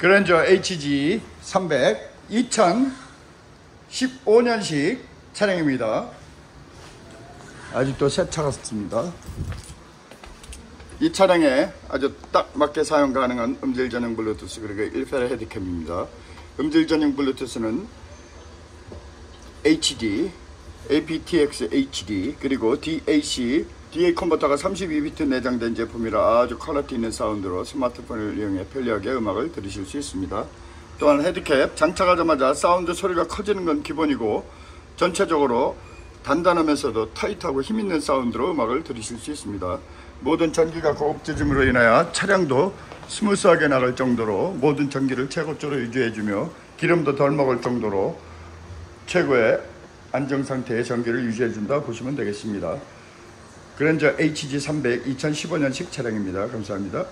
그랜저 HG 300 2015년식 차량입니다. 아직도 새 차 같습니다. 이 차량에 아주 딱 맞게 사용 가능한 음질 전용 블루투스 그리고 1 farad 헤드캡입니다. 음질 전용 블루투스는 HD, aptX HD 그리고 DAC DA 컨버터가 32비트 내장된 제품이라 아주 quality 있는 사운드로 스마트폰을 이용해 편리하게 음악을 들으실 수 있습니다. 또한 헤드캡 장착하자마자 사운드 소리가 커지는 건 기본이고 전체적으로 단단하면서도 타이트하고 힘있는 사운드로 음악을 들으실 수 있습니다. 모든 전기가 고급지짐으로 인하여 차량도 스무스하게 나갈 정도로 모든 전기를 최고조로 유지해주며 기름도 덜 먹을 정도로 최고의 안정 상태의 전기를 유지해준다 보시면 되겠습니다. 그랜저 HG300 2015년식 차량입니다. 감사합니다.